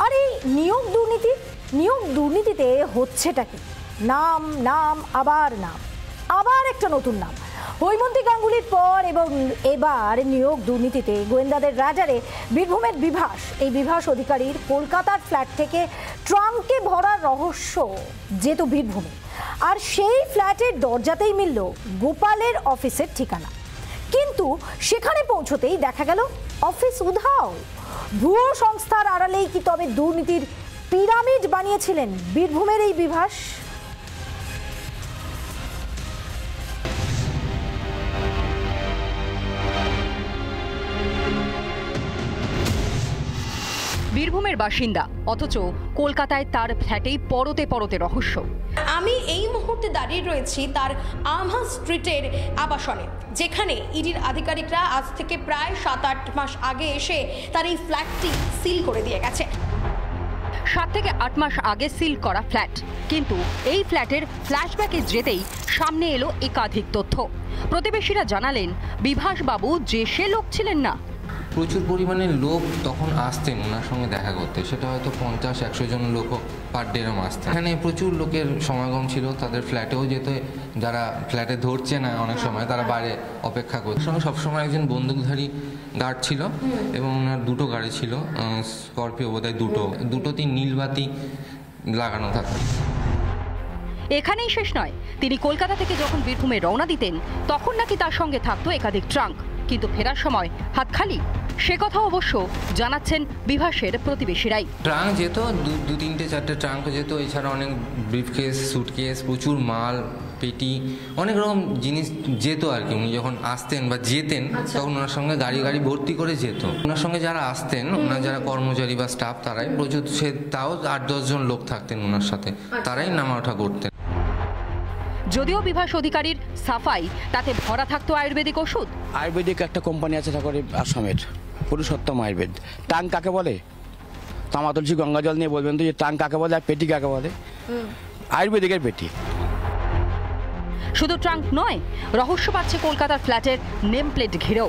আর এই নিয়োগ দুর্নীতি? নিয়োগ দুর্নীতিতে হচ্ছেটা কি? নাম নাম, আবার নাম। আবার একটা নতুন নাম। হৈমন্তী গাঙ্গুলির পর এবং এবার নিয়োগ দুর্নীতিতে গোয়েন্দাদের রাজারে বীরভূমের বিভাস। এই বিভাস অধিকারীর কলকাতার ফ্ল্যাট থেকে ট্রাঙ্কে ভরা রহস্য যেহেতু বীরভূমে। আর সেই ফ্ল্যাটের দরজাতেই মিলল গোপালের অফিসের ঠিকানা। কিন্তু সেখানে পৌঁছতেই দেখা গেল, অফিস উধাও। ভুয়ো সংস্থার আড়ালেই কি তবে দুর্নীতির পিরামিড বানিয়েছিলেন বীরভূমের এই বিভাস? বীরভূমের বাসিন্দা অথচ কলকাতায় তার ফ্ল্যাটেই পরতে পরতে রহস্য। আমি এই মুহূর্তে দাঁড়িয়ে রয়েছি তার আমহা স্ট্রিটের আবাসনে যেখানে ইডির আধিকারিকরা আজ থেকে প্রায় সাত আট মাস আগে এসে তার এই ফ্ল্যাটটি সিল করে দিয়ে গেছে। সাত থেকে আট মাস আগে সিল করা ফ্ল্যাট কিন্তু এই ফ্ল্যাটের ফ্ল্যাশব্যাকে যেতেই সামনে এলো একাধিক তথ্য। প্রতিবেশীরা জানালেন বিভাসবাবু যে সে লোক ছিলেন না প্রচুর পরিমাণে লোক তখন আসতেন ওনার সঙ্গে দেখা করতে। সেটা হয়তো পঞ্চাশ একশো জন লোকও পার ডে এরম আসতেন। এখানে প্রচুর লোকের সমাগম ছিল তাদের ফ্ল্যাটেও যেত যারা ফ্ল্যাটে ধরছে না অনেক সময় তারা বাইরে অপেক্ষা করছে। সঙ্গে সবসময় একজন বন্দুকধারী গার্ড ছিল এবং ওনার দুটো গাড়ি ছিল স্করপিও বোধহয় দুটো। দুটোতেই নীলবাতি লাগানো থাকতো এখানেই শেষ নয়। তিনি কলকাতা থেকে যখন বীরভূমে রওনা দিতেন তখন নাকি তার সঙ্গে থাকতো একাধিক ট্রাঙ্ক। কিন্তু ফেরার সময় হাত খালি। সে কথা অবশ্য জানাচ্ছেন বিভাসের প্রতিবেশীরাই। ট্রাঙ্ক যেত দু দু তিনটে চারটে ট্রাঙ্ক যেত এছাড়া অনেক ব্রিফকেস সুটকেস প্রচুর মাল পেটি অনেক রকম জিনিস যেত আর কি। উনি যখন আসতেন বা যেতেন তখন ওনার সঙ্গে গাড়ি গাড়ি ভর্তি করে যেত। ওনার সঙ্গে যারা আসতেন ওনার যারা কর্মচারী বা স্টাফ তারাই প্রচুর সে তাও আট দশজন লোক থাকতেন ওনার সাথে। তারাই নামা ওঠা করতেন। যদিও বিভাস অধিকারীর সাফাই তাতে ভরা থাকতো আয়ুর্বেদিক ওষুধ। আয়ুর্বেদিক একটা কোম্পানি আছে ঠাকুরের আসামের পুরুষোত্তম আয়ুর্বেদ। টাং কাকে বলে? তামা তুলসী গঙ্গা জল নিয়ে বলবেন তো যে টাং কাকে বলে আর পেটি কাকে বলে? আয়ুর্বেদিকের পেটি। শুধু ট্রাঙ্ক নয় রহস্য পাচ্ছে কলকাতার ফ্ল্যাটের নেম প্লেট ঘিরেও।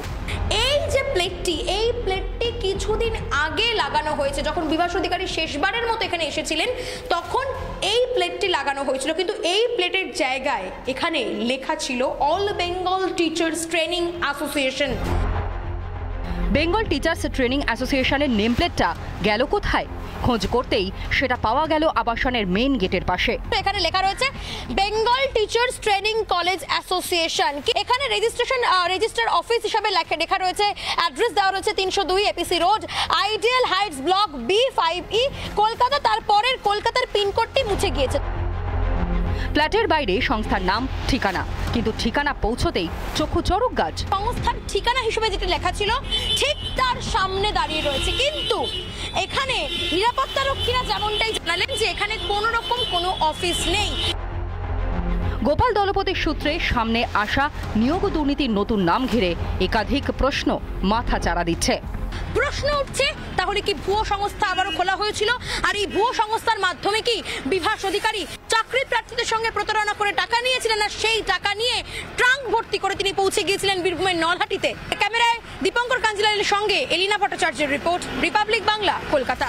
এই যে প্লেটটি এই প্লেটটি আগে লাগানো হয়েছে। যখন বিভাস অধিকারী শেষবারের মতো এখানে এসেছিলেন, তখন এই প্লেটটি লাগানো হয়েছিল। কিন্তু এই প্লেটের জায়গায় এখানে লেখা ছিল all Bengal teachers training association Bengal teachers training অ্যাসোসিয়েশনের নেম প্লেটটা গেল কোথায়? খোঁজ করতেই সেটা পাওয়া গেল আবাসনের মেইন গেটের পাশে। এখানে লেখা রয়েছে, Bengal teachers training college association এখানে রেজিস্ট্রেশন রেজিস্টার অফিস হিসাবে লেখা লেখা রয়েছে, অ্যাড্রেস দেওয়া রয়েছে তিনশো দুই APC road, ideal heights block B five E, Kolkata, তারপরের কলকাতার পিনকোডটি মুছে গিয়েছে। ফ্ল্যাটের বাইরে সংস্থার নাম ঠিকানা। কিন্তু ঠিকানা পৌঁছতেই চক্ষু চরক গাছ। সংস্থার ঠিকানা হিসেবে যেটা লেখা ছিল ঠিক তার সামনে দাঁড়িয়ে রয়েছে। কিন্তু এখানে নিরাপত্তারক্ষীরা যেমনটাই জানালেন যে এখানে কোনো রকম কোনো অফিস নেই। গোপাল দলপতির সূত্রে সামনে আসা নিয়োগ দুর্নীতির নতুন নাম ঘিরে একাধিক প্রশ্ন মাথা চাড়া দিচ্ছে। প্রশ্ন উঠছে তাহলে কি ভুয়ো সংস্থা আবারও খোলা হয়েছিল? আর এই ভুয়ো সংস্থার মাধ্যমে কি বিভাস অধিকারী সঙ্গে প্রতারণা করে টাকা নিয়েছিলেন আর সেই টাকা নিয়ে ট্রাঙ্ক ভর্তি করে তিনি পৌঁছে গিয়েছিলেন বীরভূমের নলহাটিতে। ক্যামেরায় দীপঙ্কর কাঞ্জিলালের সঙ্গে এলিনা ভট্টাচার্যের রিপোর্ট, রিপাবলিক বাংলা, কলকাতা।